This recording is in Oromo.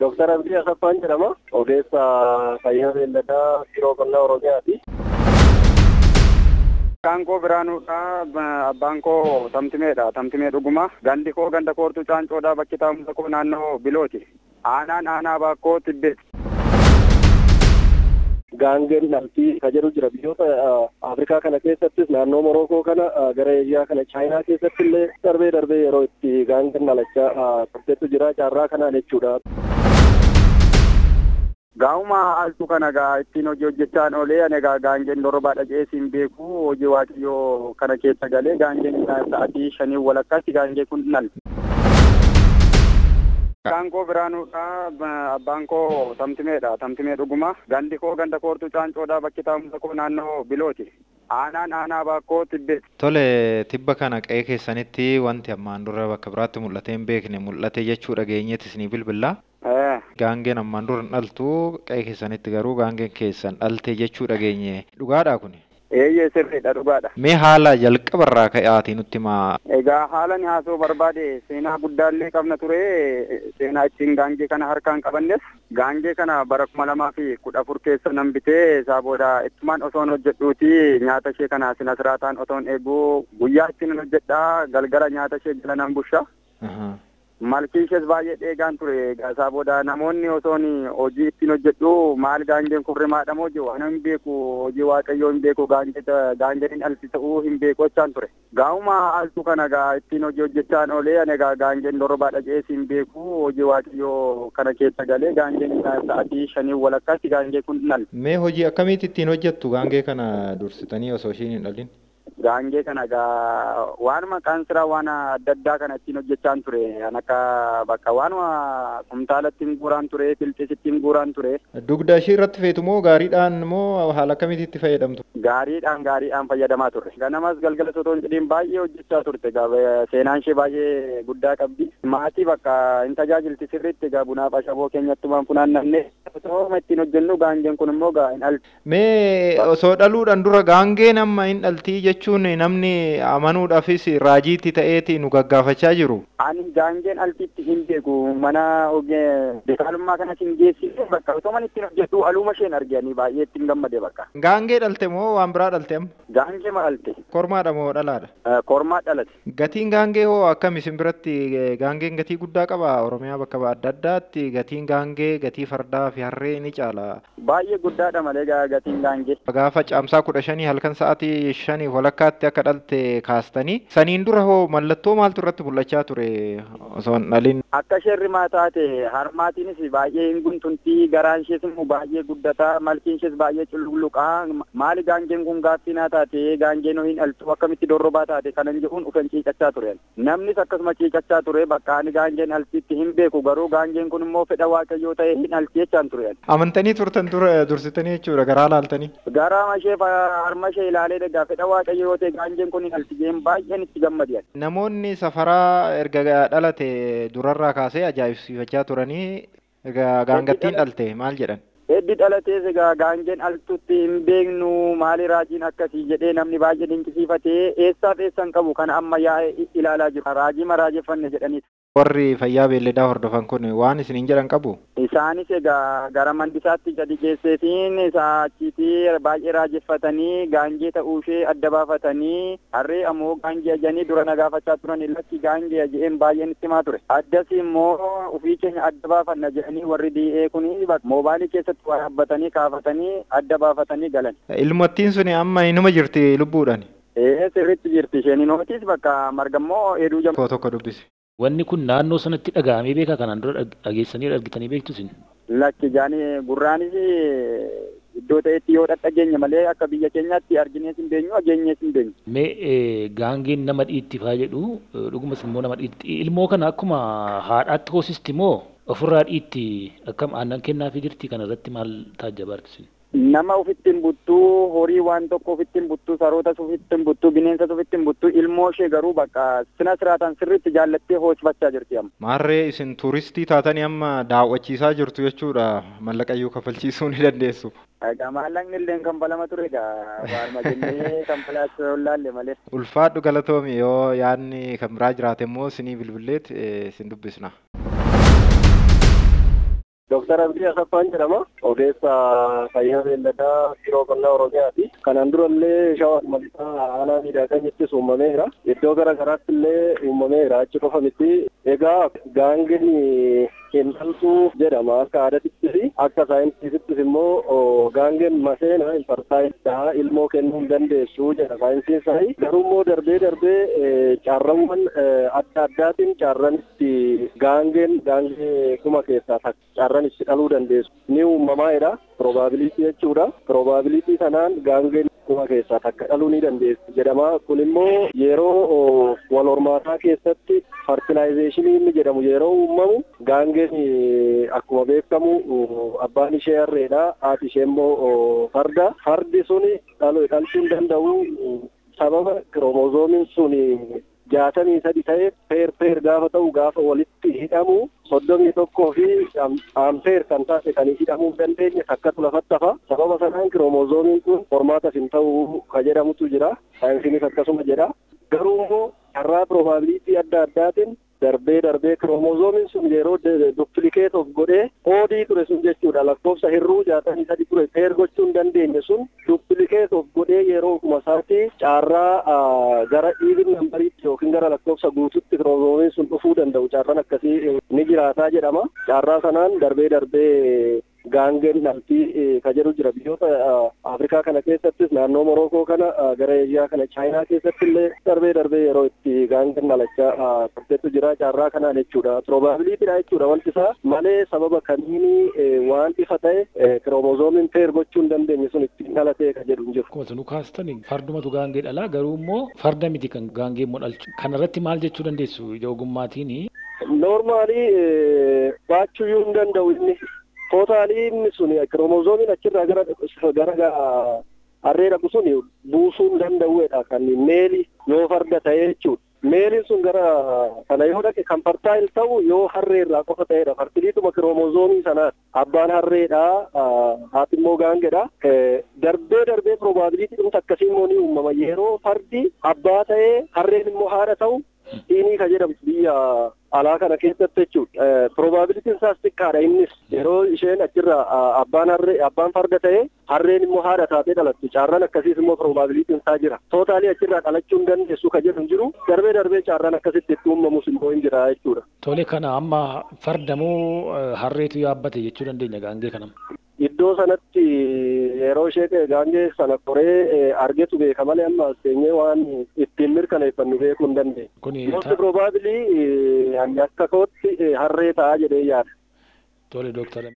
Dooktar Abdii Asaffaan jedhama. Ogeessa fayyaa beelladaa Biiroo Qonnaa Oromiyaati. Maqaan koo Biraanuudha. Abbaan koo Tamtimeedha. Tamtimee dhuguma. Gandi koo ganda koortuu Caancoodha. Bakki taa'umsa koo naannoo Bilooti. Aanaan aanaa baakkoo Tibbeeti. Gaangeen dhaltii ka jedhu jira biyyoota Afrikaa kana keessattis naannoo Morookoo kana gara Eeshiyaa kana Chaayinaa keessatti illee darbee darbee yeroo itti gaangeen dhalachaa turteetu jira carraa kanaan jechuudha. Gaa'uma altu kana gaa ittiin hojii hojjechaan oolee ani egaa gaangeen dorobaa dhaqee siin beeku hojii waaqayyoo kana keessa galee gaangeen sa'atii shanii walakkaatti gaangee kun nal. Maqaan koo Biraanuudha. Abbaan koo Tamtimeedha. Tamtimee dhuguma. Gandi koo ganda koortuu Caancoodha. Bakki taa'umsa koo naannoo Bilooti. Aanaan aanaa baakkoo Tibbeeti. Tole tibba kana qe'ee keessanitti wanti ammaan dura bakka biraatti mul'atee hin beekne mul'ate jechuu dhageenyetti isinii bilbillaa. Gaangeen ammaan dura hin dhaltu qe'ee keessanitti garuu gaangeen keessan dhalte jechuu dhageenye dhugaadhaa kuni. Eeyyee sirriidha dhugaadha. Mee haala jalqabarraa ka'aatii nutti himaa. Egaa haala ni haasoo barbaade seenaa guddaallee qabna ture seenaa ittiin gaangee kana harkaan qabannes gaangee kana bara kuma lamaa fi kudha afur keessa nan bitee isaa booda ittumaan osoon hojjedhuuti nyaata ishee kana sinas raataan osoon eeguu guyyaa ittiin hojjedhaa galgala nyaata ishee jala nan busha. Malkii ishees baay'ee dheegaan ture isaa booda namoonni osoon hojii ittiin hojjedhu maal gaangeen kun rimaadha moo jiru ana hin beeku hojii waaqayyoo hin beeku gaangeen alti ta'uu hin beeku jechaan ture. Gaa'uma altu kana gaa ittiin hojii hojjechaan oolee ani egaa gaangeen dorobaa dhaqee siin beeku hojii waaqayyoo kana keessa galee gaangeen sa'atii shanii walakkaatti gaangee kun nal. Mee hojii akkamiitti ittiin hojjettu gaangee kana dursitanii osoo ishiin hin dhalin? Gaangee kana gaa waanuma qansiraa waan adda addaa kana ittiin hojjechaan ture an akka bakka waanuma kumtaala ittiin guuraan ture filxis ittiin guuraan ture. Dugda ishii irratti feetu moo gaariidhaan moo haala akkamiitti itti fayyadamtu? Gaariidhaan gaariidhaan fayyadamaa turre. Ganamas galgala sotoon jedhiin baay'ee hojjechaa turte seenaan ishee baay'ee guddaa qabdi. Maatii bakka hin tajaajilti sirriitti egaa bunaaf ashaboo keenyattumaan funaannannee osooma ittiin hojjennu gaangeen kun immoo gaa hin dhalti. Mee osoo dhaluudhaan dura gaangeen amma hin dhaltii jechuun namni amanuudhaafis raajiitti ta'eeti nu gaggaafachaa jiru. Ani gaangeen altiitti hin beeku mana beekaalummaa kanas hin geessine bakka osoo ittiin hojjedhu aluma isheen arganii baay'ee ittiin gammade bakka. Gaangee dhalte moo waan biraa dhalte amma? Gaangee ma dhalte? Kormaadha moo dhalaadha? Kormaa dhalate. Gatiin gaangee hoo akkam isin biratti gaangeen gatii guddaa qaba Oromiyaa bakka adda addaatti gatiin gaangee gatii fardaa fi harree ni caala. Baay'ee guddaadha malee gatiin gaangee. Gaafa caamsaa kudha shanii halkan sa'aatii shanii walakkaatti akka dhalte kaastanii saniin dura hoo mallattoo maaltu irratti mul'achaa ture osoo hin dhalin. Akka isheen rimaa taate harmaatiinis baay'ee hin guntuntii garaan ishees immoo baay'ee guddataa malkiin ishees baay'ee cululuqaa maali gaangeen kun gaaffii naa taate gaangeen hin dhaltu akkamitti dorrobaa taate kanan jedhuun ufan ciicachaa ture. Namnis akkasuma ciicachaa ture bakka ani gaangeen altiitti hin beeku garuu gaangeen kun immoo fedha waaqayyoo ta'e hin alti jechaan ture. Amantanii turtan dura dursitanii jechuudha garaa laaltanii. Garaa ishee harma ishee ilaalee dhagaa fedha waaqayyoo yoo ta'e gaangeen kun hin alti jeen baay'een itti gammadiyan. Namoonni safaraa erga dhalate durarraa kaasee ajaa'ibsiifachaa turanii gaangattiin dhalte maal jedhan? Heddi dhalatees egaa gaangeen altutti hin beeknu maali raajiin akkasii jedhee namni baay'ee dinqisiifatee eessaaf eessan qabu kana amma yaa'ee ilaalaa jiru. Raajii ma raajeffanne jedhanii. Warri fayyaa beelladaa hordofan kun waan isiniin jedhan qabu? Isaanis egaa gara mandisaatti gadi geesseetiin isaa achiitii baay'ee raajeffatanii gaangee ta'uu ishee adda baafatanii harree ammoo gaangee ajanii dura nagaafachaa turan lakki gaangee je'een baay'een itti himaa ture. Addas immoo ofii keenya adda baafanna jedhanii warri di'ee kun moobaayilii keessatti waa dhaabbatanii kaafatanii adda baafatanii galan. Ilmoottiin suni amma inuma jirti lubbuudhaan? Ee sirriitti jirti isheen inootis bakka margammoo hedduu jamu. Tokko dubbisi. Wanni kun naannoo sanatti dhaga'amee beekaa kanaan dura dhageessanii argitanii beektu isin? Lakki jaanii gurraanis iddoo ta'etti yoo dhadhageenya malee akka biyya keenyaatti arginees hin beenyu ageenyees hin beenyu. Mee gaangeen nama dhiittifaa jedhu dhugumas immoo nama dhiitti ilmoo kana akkuma haadhaatti hoosisti moo ofirraa dhiitti akkam aannan kennaafii jirti kana irratti maal taajjabaarti isin? Nama ofittiin buttuu horii waan tokko ofittiin buttuu sarootas ofittiin buttuu bineensas ofittiin buttuu ilmoo ishee garuu bakka sina siraatan sirriitti jaallattee hoosifachaa jirti amma. Maarree isin tuuristii taatanii amma daawwachiisaa jirtu jechuudha mallaqayyuu kafalchiisuu ni dandeessu. Egaa maallaqni illee kan balama ture egaa waanuma jennee kan falaasoo laalle malee. Ulfaadhu galatoomi yoo yaadni kan biraa jiraate immoo isinii bilbilleet isin dubbisna. Dooktar Abdii Asaffaan jedhama. Ogeessa fayyaa beelladaa yeroo qonnaa Oromiyaati. Kanaan durallee shawaan malisaa aanaa miidhaganitti uumameera. Iddoo gara garaatti illee uumameera. Achi qofa miti. Egaa gaangeen hin dhaltu jedhama akka aadaattis akka saayinsiisittis immoo gaangeen maseena infartaayitaa ilmoo kennuu hin dandeessu jedha saayinsiin isaanii. Garuu immoo darbee darbee caarrawwan adda addaatiin caarran itti gaangeen gaangee kuma keessaa caarran itti dhaluu dandeessu. Ni uumamaadha. Probabilitii jechuudha. Probabilitii sanaan gaangeen kuma keessaa takka dhaluu ni dandeessu jedhama. Kun immoo yeroo wal hormaataa keessatti fartilaayizeeshinii inni jedhamu yeroo uumamu gaangeen akkuma beekamu abbaan ishee harreedha. Haati ishee immoo farda. Fardi suni dhalchuu hin danda'u sababa kiromozoomiin sun jaatamii sadi ta'e peer peer gaafa ta'u gaafa walitti hidhamu soddomii tokkoo fi ampeer kan taate kan hidhamuu hin dandeenye takkatu lafatti hafa sababa sanaan kiromozoomiin kun hormaata hin ta'u ka jedhamutu jira. Saayinsiinis akkasuma jedha garuu immoo carraa probabilitii adda addaatiin darbee darbee kiromozoomiin sun yeroo duplikeet of godhee oodii ture sun jechuudha. Lakkoofsa hirruu jaatamii sadi ture. Peer gochuu hin dandeenye sun duplikeet of godhee yeroo kuma isaatti caarraa gara iivin nambariitti yookiin gara lakkoofsa guututti kiromozoomiin sun dhufuu danda'u. Caarraan akkasii ni jiraataa jedhama. Caarraa sanaan darbee darbee gaangeen dhaltii ka jedhu jira biyyoota afrikaa kana keessattis naannoo morookoo kana gara eeshiyaa kana chaayinaa keessatti illee darbee darbee yeroo itti gaangeen dhalachaa turteetu jira. Caarraa kanaan jechuudha. Probabiliitiidha jechuudha. Wanti isaa malee sababa kamiini waan ifa ta'e kiromozoomiin peer gochuu hin dandeenye sun ittiin dhalatee ka jedhu hin jiru. Akkuma nu kaastan fardumatu gaangee dhalaa garuu immoo farda miti kan gaangee immoo dhalchu. Kanarratti maal jechuu dandeessu? Ija ogummaatiin. Noormaalii baachuu hin danda'u inni tootaalii inni sun kiromozoomiin achirraa gara gara harree dhaqu sun buusuu hin danda'uudha kan meeli yoo farda ta'e jechuudha. Meeliin sun gara kana yoo dhaqe kan fartaayil ta'u yoo harreerraa qofa ta'edha. Fartiliituma kiroomozoomii sanaati. Abbaan harreedha. Haati immoo gaangedha. Darbee darbee probabilitii dhumta akkasii immoo ni uumama. Yeroo fardi abbaa ta'ee harreen immoo haadha ta'u dhiinii ka jedhamtu biyya alaa kana keessatti jechuudha. Probabilitiin isaas xiqqaadha innis yeroo isheen achirraa abbaan harree abbaan farda ta'e harreen immoo haadha taatee dhalattu caarraan akkasiis immoo probabilitiin isaa jira. Tootaalii achirraa dhalachuu hin dandeessu ka jedhu hin jiru darbee darbee caarraan akkasitti itti uumamus immoo hin jira jechuudha. Tole kana amma fardamoo harreetu yaabbate jechuu dandeenya gaangee kanam. Iddoo sanatti yeroo ishee gaangee sana koree argetu beeka malee amma seenyee waan ittiin mirkaneeffannu beekuu hin dandeenye. Most probably akka kootti harree ta'a jedhee yaada. Tole doktara.